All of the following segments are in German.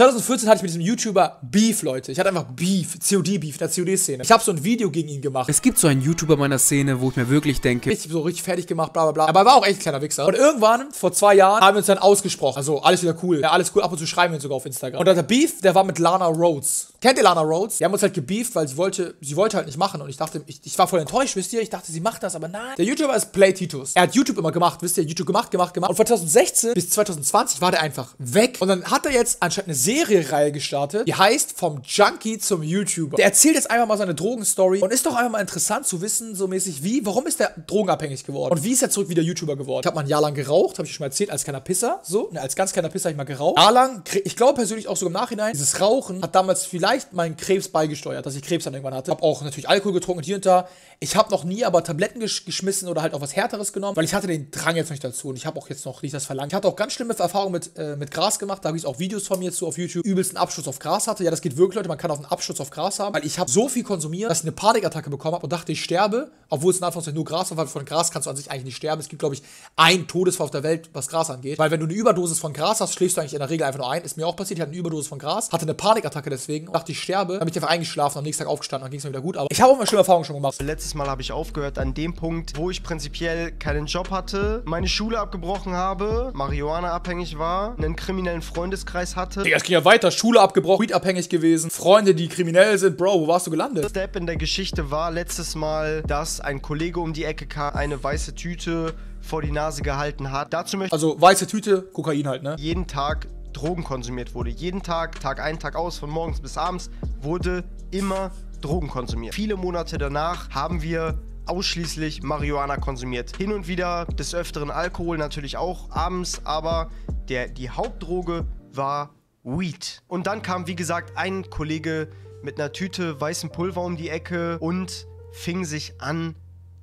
2014 hatte ich mit diesem YouTuber Beef, Leute. Ich hatte einfach Beef, COD-Beef, in der COD-Szene. Ich habe so ein Video gegen ihn gemacht. Es gibt so einen YouTuber meiner Szene, wo ich mir wirklich denke, Richtig, so richtig fertig gemacht, bla bla bla. Aber er war auch echt ein kleiner Wichser. Und irgendwann, vor zwei Jahren, haben wir uns dann ausgesprochen. Also, alles wieder cool. Ja, alles cool. Ab und zu schreiben wir uns sogar auf Instagram. Und der Beef, der war mit Lana Rhodes. Kennt ihr Lana Rhodes? Wir haben uns halt gebeeft, weil sie wollte, sie wollte halt nicht machen. Und ich dachte, ich, ich war voll enttäuscht, wisst ihr? Ich dachte, sie macht das, aber nein. Der YouTuber ist Play Titus. Er hat YouTube immer gemacht, wisst ihr? YouTube gemacht, gemacht, gemacht. Und von 2016 bis 2020 war der einfach weg. Und dann hat er jetzt anscheinend eine Serie-Reihe gestartet, die heißt Vom Junkie zum YouTuber. Der erzählt jetzt einfach mal seine Drogenstory und ist doch einfach mal interessant zu wissen, so mäßig wie, warum ist der drogenabhängig geworden? Und wie ist er zurück wieder YouTuber geworden? Ich habe mal ein Jahr lang geraucht, habe ich schon mal erzählt, als kleiner Pisser, so. Ne, als ganz kleiner Pisser habe ich mal geraucht. Jahr lang, ich glaube persönlich auch so im Nachhinein, dieses Rauchen hat damals vielleicht meinen Krebs beigesteuert, dass ich Krebs dann irgendwann hatte. Habe auch natürlich Alkohol getrunken und hier und da. Ich habe noch nie aber Tabletten gesch geschmissen oder halt auch was Härteres genommen, weil ich hatte den Drang jetzt nicht dazu und ich habe auch jetzt noch nicht das Verlangen. Ich hatte auch ganz schlimme Erfahrungen mit, äh, mit Gras gemacht, da habe ich auch Videos von mir zu auf YouTube, übelsten Abschuss auf Gras hatte. Ja, das geht wirklich, Leute, man kann auch einen Abschuss auf Gras haben, weil ich habe so viel konsumiert, dass ich eine Panikattacke bekommen habe und dachte, ich sterbe, obwohl es in Anführungszeichen nur Gras war, weil von Gras kannst du an sich eigentlich nicht sterben. Es gibt, glaube ich, ein Todesfall auf der Welt, was Gras angeht, weil wenn du eine Überdosis von Gras hast, schläfst du eigentlich in der Regel einfach nur ein. Ist mir auch passiert, ich hatte eine Überdosis von Gras, hatte eine Panikattacke deswegen, dachte, ich sterbe, dann bin ich einfach eingeschlafen, am nächsten Tag aufgestanden, dann ging es mir wieder gut, aber ich habe auch mal schlimme Erfahrungen schon gemacht. Letztes Mal habe ich aufgehört an dem Punkt, wo ich prinzipiell keinen Job hatte, meine Schule abgebrochen habe, Marihuana abhängig war, einen kriminellen Freundeskreis hatte. Digga, es ging ja weiter, Schule abgebrochen, weedabhängig gewesen, Freunde, die kriminell sind, Bro, wo warst du gelandet? Step in der Geschichte war letztes Mal, dass ein Kollege um die Ecke kam, eine weiße Tüte vor die Nase gehalten hat. Dazu möchte Also weiße Tüte, Kokain halt, ne? jeden Tag Drogen konsumiert wurde. Jeden Tag, Tag ein, Tag aus, von morgens bis abends wurde immer Drogen konsumiert. Viele Monate danach haben wir ausschließlich Marihuana konsumiert. Hin und wieder des Öfteren Alkohol, natürlich auch abends, aber der, die Hauptdroge war Weed. Und dann kam, wie gesagt, ein Kollege mit einer Tüte weißem Pulver um die Ecke und fing sich an,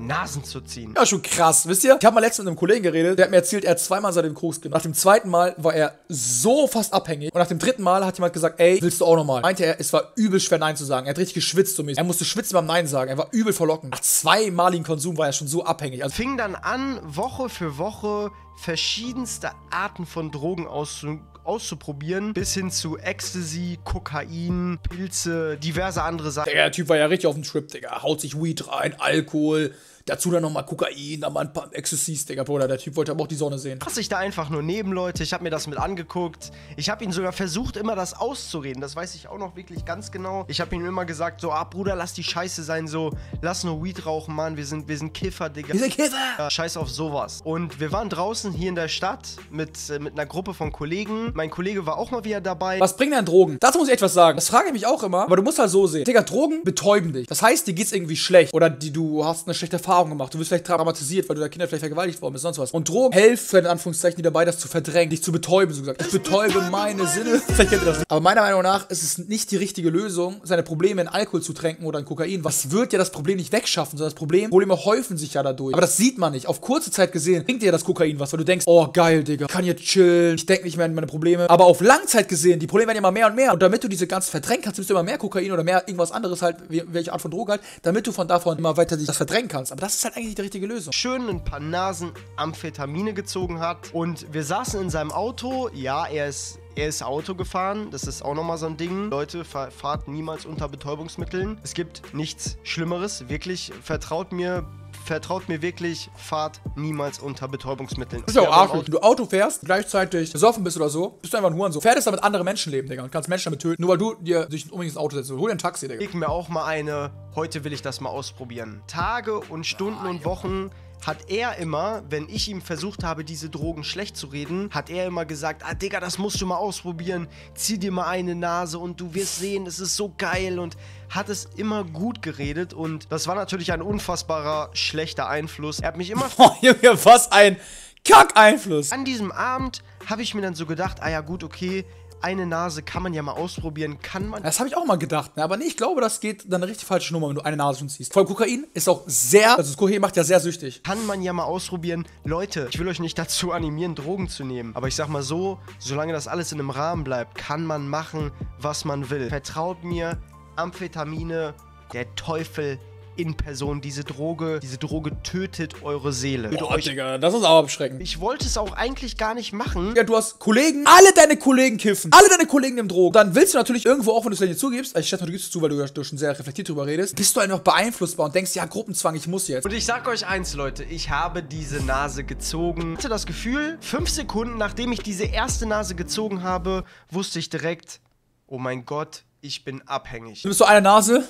Nasen zu ziehen. Ja, schon krass, wisst ihr? Ich habe mal letztens mit einem Kollegen geredet, der hat mir erzählt, er hat zweimal seitdem Koks genommen. Nach dem zweiten Mal war er so fast abhängig. Und nach dem dritten Mal hat jemand gesagt, ey, willst du auch nochmal? Meinte er, es war übel schwer Nein zu sagen. Er hat richtig geschwitzt so mäßig. Er musste schwitzen beim Nein sagen. Er war übel verlockend. Nach zweimaligen Konsum war er schon so abhängig. Also, fing dann an, Woche für Woche verschiedenste Arten von Drogen auszu auszuprobieren, bis hin zu Ecstasy, Kokain, Pilze, diverse andere Sachen. Der Typ war ja richtig auf dem Trip, Digga. Haut sich Weed rein, Alkohol, dazu dann nochmal Kokain, dann mal ein paar Ecstasys, Digga, Bruder. Der Typ wollte aber auch die Sonne sehen. Saß ich da einfach nur neben Leute, ich habe mir das mit angeguckt. Ich habe ihn sogar versucht, immer das auszureden. Das weiß ich auch noch wirklich ganz genau. Ich habe ihm immer gesagt, so, ah, Bruder, lass die Scheiße sein, so, lass nur Weed rauchen, Mann. Wir sind, wir sind Kiffer, Digga. Diese Kiffer! Ja, Scheiß auf sowas. Und wir waren draußen hier in der Stadt mit, äh, mit einer Gruppe von Kollegen. Mein Kollege war auch mal wieder dabei. Was bringen denn Drogen? Dazu muss ich etwas sagen. Das frage ich mich auch immer. Aber du musst halt so sehen. Digga, Drogen betäuben dich. Das heißt, dir geht's irgendwie schlecht. Oder die, du hast eine schlechte Erfahrung gemacht. Du wirst vielleicht traumatisiert, weil du der Kinder vielleicht vergewaltigt worden bist, sonst was. Und Drogen helfen, in Anführungszeichen, dabei, das zu verdrängen, dich zu betäuben, so gesagt. Ich betäube meine Sinne. Vielleicht kennt ihr das nicht. Aber meiner Meinung nach ist es nicht die richtige Lösung, seine Probleme in Alkohol zu tränken oder in Kokain. Was wird ja das Problem nicht wegschaffen, sondern das Problem, Probleme häufen sich ja dadurch. Aber das sieht man nicht. Auf kurze Zeit gesehen bringt dir das Kokain was, weil du denkst, oh geil, Digga, ich kann jetzt chillen, ich denke nicht mehr an meine Probleme. Aber auf Langzeit gesehen, die Probleme werden immer mehr und mehr. Und damit du diese ganze verdrängen kannst, nimmst du immer mehr Kokain oder mehr irgendwas anderes halt, welche Art von Droge halt, damit du von davon immer weiter dich das verdrängen kannst. Aber das ist halt eigentlich die richtige Lösung. schön ein paar Nasen Amphetamine gezogen hat. Und wir saßen in seinem Auto. Ja, er ist. Er ist Auto gefahren, das ist auch nochmal so ein Ding. Leute, fahr, fahrt niemals unter Betäubungsmitteln. Es gibt nichts Schlimmeres, wirklich. Vertraut mir, vertraut mir wirklich, fahrt niemals unter Betäubungsmitteln. Das ist ja auch Ja, arschlos. Wenn du Auto fährst, gleichzeitig besoffen bist oder so, bist du einfach ein Hurensohn. Fährst damit andere Menschen leben, Digga, und kannst Menschen damit töten. Nur weil du dir ein unbedingt ins Auto setzt. Hol dir ein Taxi, Digga. Leg mir auch mal eine, heute will ich das mal ausprobieren. Tage und Stunden und Wochen hat er immer, wenn ich ihm versucht habe, diese Drogen schlecht zu reden, hat er immer gesagt, ah Digga, das musst du mal ausprobieren, zieh dir mal eine Nase und du wirst sehen, es ist so geil und hat es immer gut geredet und das war natürlich ein unfassbarer schlechter Einfluss. Er hat mich immer Oh, Junge, was ein Kack-Einfluss. an diesem Abend habe ich mir dann so gedacht, ah ja gut, okay, eine Nase kann man ja mal ausprobieren, kann man Das habe ich auch mal gedacht, ne? aber nee, ich glaube, das geht dann eine richtig falsche Nummer, wenn du eine Nase schon ziehst. Vor allem Kokain ist auch sehr, also das Kokain macht ja sehr süchtig. kann man ja mal ausprobieren. Leute, ich will euch nicht dazu animieren, Drogen zu nehmen. Aber ich sag mal so, solange das alles in einem Rahmen bleibt, kann man machen, was man will. Vertraut mir, Amphetamine, der Teufel in Person. Diese Droge, diese Droge tötet eure Seele. Boah, euch. Digga, das ist aber abschreckend. Ich wollte es auch eigentlich gar nicht machen. Ja, du hast Kollegen, alle deine Kollegen kiffen, alle deine Kollegen nehmen Drogen. Dann willst du natürlich irgendwo, auch wenn du es nicht zugibst, also ich schätze, du gibst es zu, weil du du schon sehr reflektiert drüber redest, bist du einfach beeinflussbar und denkst, ja, Gruppenzwang, ich muss jetzt. Und ich sag euch eins, Leute, ich habe diese Nase gezogen. Ich hatte das Gefühl, fünf Sekunden nachdem ich diese erste Nase gezogen habe, wusste ich direkt, oh mein Gott, ich bin abhängig. Du bist so eine Nase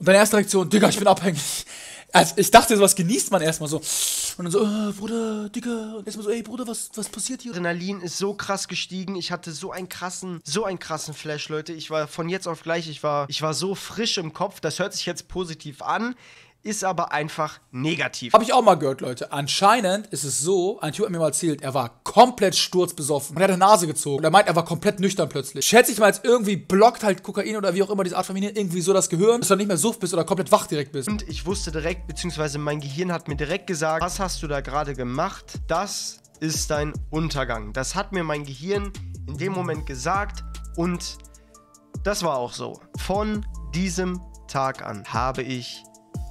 und deine erste Reaktion, Digga, ich bin abhängig. Also ich dachte, sowas genießt man erstmal so. Und dann so, äh, Bruder, Digga. Und erstmal so, ey, Bruder, was, was passiert hier? Adrenalin ist so krass gestiegen. Ich hatte so einen krassen, so einen krassen Flash, Leute. Ich war von jetzt auf gleich, ich war, ich war so frisch im Kopf. Das hört sich jetzt positiv an, ist aber einfach negativ. Habe ich auch mal gehört, Leute. Anscheinend ist es so, ein Typ hat mir mal erzählt, er war komplett sturzbesoffen. Und er hat eine Nase gezogen. Und er meint, er war komplett nüchtern plötzlich. Schätze ich mal, jetzt irgendwie blockt halt Kokain oder wie auch immer diese Art von Medien irgendwie so das Gehirn, dass du nicht mehr suff bist oder komplett wach direkt bist. Und ich wusste direkt, beziehungsweise mein Gehirn hat mir direkt gesagt, was hast du da gerade gemacht? Das ist dein Untergang. Das hat mir mein Gehirn in dem Moment gesagt und das war auch so. Von diesem Tag an habe ich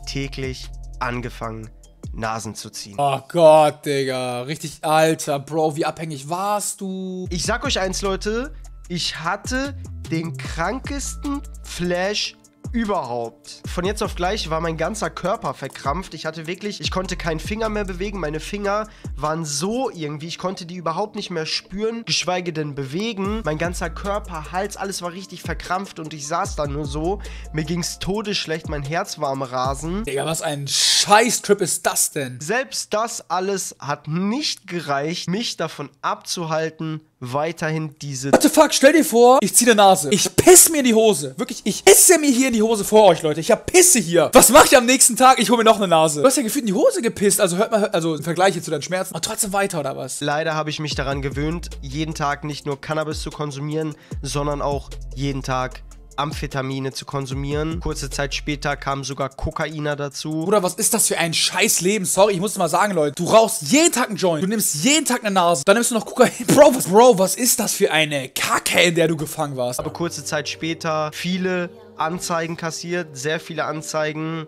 täglich angefangen, Nasen zu ziehen. Oh Gott, Digga. Richtig alter, Bro. Wie abhängig warst du? Ich sag euch eins, Leute, ich hatte den krankesten Flash überhaupt. Von jetzt auf gleich war mein ganzer Körper verkrampft. Ich hatte wirklich, ich konnte keinen Finger mehr bewegen. Meine Finger waren so irgendwie, ich konnte die überhaupt nicht mehr spüren, geschweige denn bewegen. Mein ganzer Körper, Hals, alles war richtig verkrampft und ich saß da nur so. Mir ging's todesschlecht, mein Herz war am Rasen. Digga, was ein Scheiß-Trip ist das denn? Selbst das alles hat nicht gereicht, mich davon abzuhalten, weiterhin diese What the fuck, stell dir vor, ich zieh eine Nase. Ich piss mir in die Hose. Wirklich, ich pisse mir hier in die Hose vor euch, Leute. Ich hab Pisse hier. Was mach ich am nächsten Tag? Ich hol mir noch eine Nase. Du hast ja gefühlt in die Hose gepisst. Also hört mal, also im Vergleich zu deinen Schmerzen. Aber trotzdem weiter, oder was? Leider habe ich mich daran gewöhnt, jeden Tag nicht nur Cannabis zu konsumieren, sondern auch jeden Tag Amphetamine zu konsumieren. Kurze Zeit später kam sogar Kokainer dazu. Bruder, was ist das für ein scheiß Leben? Sorry, ich muss mal sagen, Leute. Du rauchst jeden Tag einen Joint. Du nimmst jeden Tag eine Nase. Dann nimmst du noch Kokain. Bro, was, Bro, was ist das für eine Kacke, in der du gefangen warst? Aber kurze Zeit später viele Anzeigen kassiert, sehr viele Anzeigen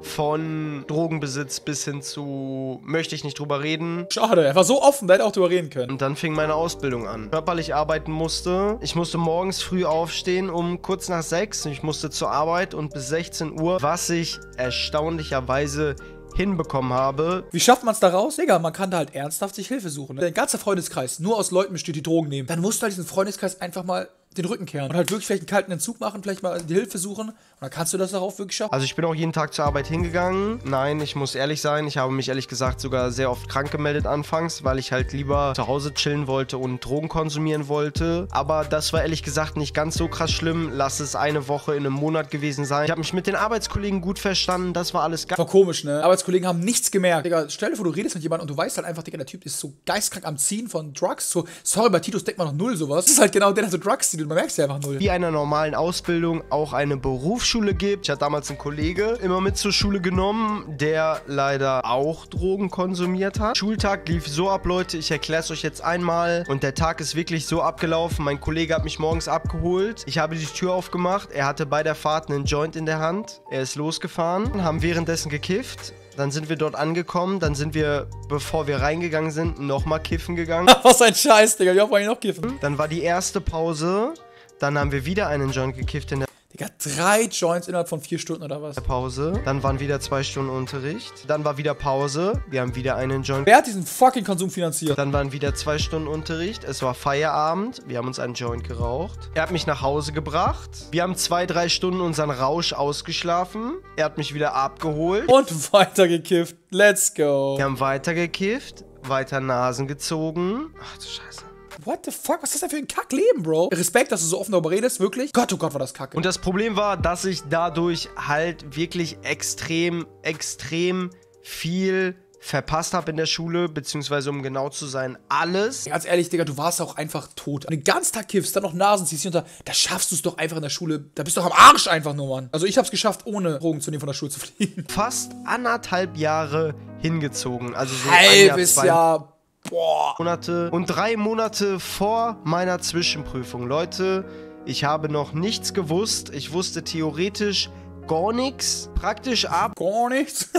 von Drogenbesitz bis hin zu möchte ich nicht drüber reden. Schade, er war so offen, da hätte auch drüber reden können. Und dann fing meine Ausbildung an. Körperlich arbeiten musste. Ich musste morgens früh aufstehen um kurz nach sechs. Ich musste zur Arbeit und bis 16 Uhr, was ich erstaunlicherweise hinbekommen habe. Wie schafft man es da raus? Digga, man kann da halt ernsthaft sich Hilfe suchen. Ne? Dein ganzer Freundeskreis nur aus Leuten besteht, die Drogen nehmen. Dann musst du halt diesen Freundeskreis einfach mal den Rücken kehren und halt wirklich vielleicht einen kalten Entzug machen, vielleicht mal die Hilfe suchen und dann kannst du das darauf wirklich schaffen. Also ich bin auch jeden Tag zur Arbeit hingegangen. Nein, ich muss ehrlich sein, ich habe mich ehrlich gesagt sogar sehr oft krank gemeldet anfangs, weil ich halt lieber zu Hause chillen wollte und Drogen konsumieren wollte. Aber das war ehrlich gesagt nicht ganz so krass schlimm. Lass es eine Woche in einem Monat gewesen sein. Ich habe mich mit den Arbeitskollegen gut verstanden, das war alles geil. War komisch, ne? Arbeitskollegen haben nichts gemerkt. Digga, stell dir vor, du redest mit jemandem und du weißt halt einfach, Digga, der Typ ist so geistkrank am Ziehen von Drugs. So, sorry, bei Titus denkt man noch null sowas. Das ist halt genau der, der so Drugs zieht und man merkt ja einfach null. wie einer normalen Ausbildung auch eine Berufsschule gibt. Ich hatte damals einen Kollege immer mit zur Schule genommen, der leider auch Drogen konsumiert hat. Schultag lief so ab, Leute, ich erkläre es euch jetzt einmal. Und der Tag ist wirklich so abgelaufen. Mein Kollege hat mich morgens abgeholt. Ich habe die Tür aufgemacht. Er hatte bei der Fahrt einen Joint in der Hand. Er ist losgefahren, haben währenddessen gekifft. Dann sind wir dort angekommen. Dann sind wir, bevor wir reingegangen sind, nochmal kiffen gegangen. Was ein Scheiß, Digga. Oft wollen noch kiffen? Dann war die erste Pause. Dann haben wir wieder einen Joint gekifft in der Digga, drei Joints innerhalb von vier Stunden oder was? Pause. Dann waren wieder zwei Stunden Unterricht. Dann war wieder Pause. Wir haben wieder einen Joint. Wer hat diesen fucking Konsum finanziert? Dann waren wieder zwei Stunden Unterricht. Es war Feierabend. Wir haben uns einen Joint geraucht. Er hat mich nach Hause gebracht. Wir haben zwei, drei Stunden unseren Rausch ausgeschlafen. Er hat mich wieder abgeholt. Und weiter gekifft. Let's go. Wir haben weiter gekifft. Weiter Nasen gezogen. Ach du Scheiße. What the fuck? Was ist das denn für ein Kackleben, Bro? Respekt, dass du so offen darüber redest, wirklich. Gott, oh Gott, war das kacke. Und das Problem war, dass ich dadurch halt wirklich extrem, extrem viel verpasst habe in der Schule, beziehungsweise um genau zu sein, alles. Ganz ehrlich, Digga, du warst auch einfach tot. Den ganzen Tag kiffst, dann noch Nasen ziehst und da, da schaffst du es doch einfach in der Schule. Da bist du doch am Arsch einfach nur, Mann. Also ich hab's geschafft, ohne Drogen zu nehmen, von der Schule zu fliegen. Fast anderthalb Jahre hingezogen. Also so ein Jahr, Halbes Jahr. Boah. Monate und drei Monate vor meiner Zwischenprüfung. Leute, ich habe noch nichts gewusst. Ich wusste theoretisch gar nichts. Praktisch Gar nichts.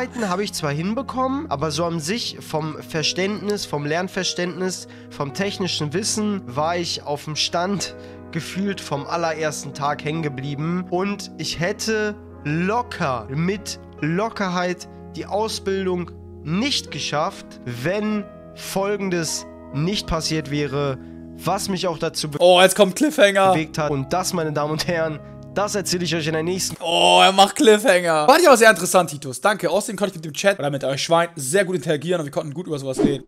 arbeiten habe ich zwar hinbekommen, aber so an sich vom Verständnis, vom Lernverständnis, vom technischen Wissen war ich auf dem Stand gefühlt vom allerersten Tag hängen geblieben und ich hätte locker mit Lockerheit die Ausbildung nicht geschafft, wenn folgendes nicht passiert wäre, was mich auch dazu oh, jetzt kommt Cliffhanger. bewegt hat. Und das, meine Damen und Herren, das erzähle ich euch in der nächsten. Oh, er macht Cliffhanger. Fand ich aber sehr interessant, Titus. Danke. Außerdem konnte ich mit dem Chat oder mit euch Schwein sehr gut interagieren und wir konnten gut über sowas reden.